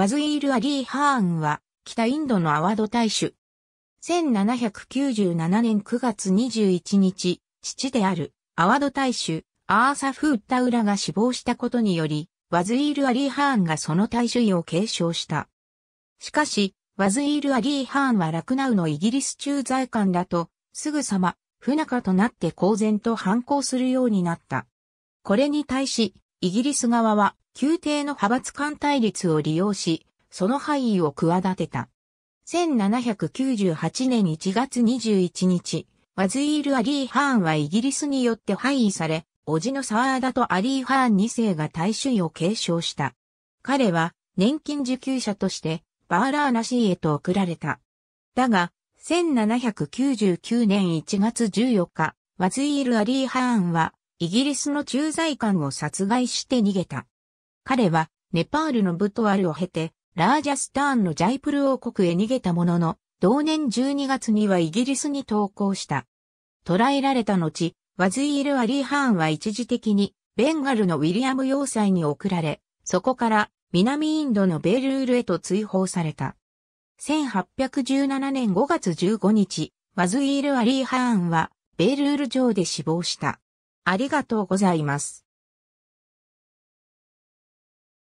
ワズイール・アリー・ハーンは、北インドのアワド大主。1797年9月21日、父である、アワド大主、アーサフ・ウッタウラが死亡したことにより、ワズイール・アリー・ハーンがその大主位を継承した。しかし、ワズイール・アリー・ハーンはラクナウのイギリス駐在官だと、すぐさま、不仲となって公然と反抗するようになった。これに対し、イギリス側は、宮廷の派閥間対立を利用し、その廃位を企てた。1798年1月21日、ワズイール・アリー・ハーンはイギリスによって廃位され、叔父のサワーダとアリー・ハーン2世が大主位を継承した。彼は年金受給者としてバーラーナシーへと送られた。だが、1799年1月14日、ワズイール・アリー・ハーンはイギリスの駐在官を殺害して逃げた。彼はネパールのブトワルを経てラージャスターンのジャイプル王国へ逃げたものの、同年12月にはイギリスに投降した。捕らえられた後、ワズイール・アリー・ハーンは一時的にベンガルのウィリアム要塞に送られ、そこから南インドのベルールへと追放された。1817年5月15日、ワズイール・アリー・ハーンはベルール城で死亡した。ありがとうございます。